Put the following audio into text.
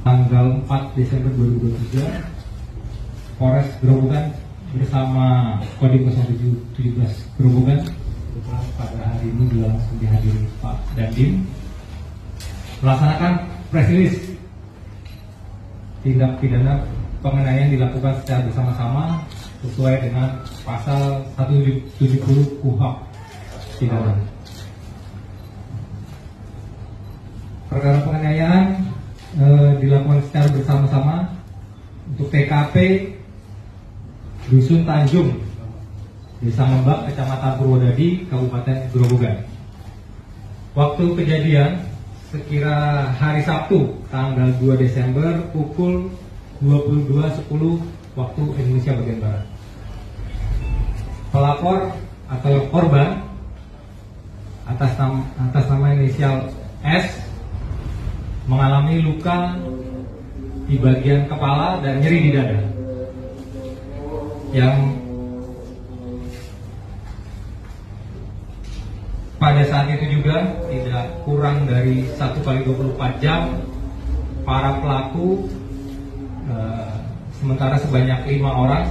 tanggal 4 Desember 2023 Polres Grobogan bersama Kodim 0717 Grobogan kebetulan pada hari ini juga langsung dihadiri Pak Dandim melaksanakan press release tindak pidana penganiayaan dilakukan secara bersama-sama sesuai dengan pasal 170 KUHP pidana. Perkara penganiayaan dilakukan secara bersama-sama untuk TKP Dusun Tanjung Desa Membak, Kecamatan Purwodadi, Kabupaten Grobogan. Waktu kejadian sekira hari Sabtu tanggal 2 Desember pukul 22.10 waktu Indonesia bagian Barat. Pelapor atau korban atas nama, atas nama inisial S mengalami luka di bagian kepala dan nyeri di dada. Yang pada saat itu juga tidak kurang dari satu kali 24 jam para pelaku uh, sementara sebanyak lima orang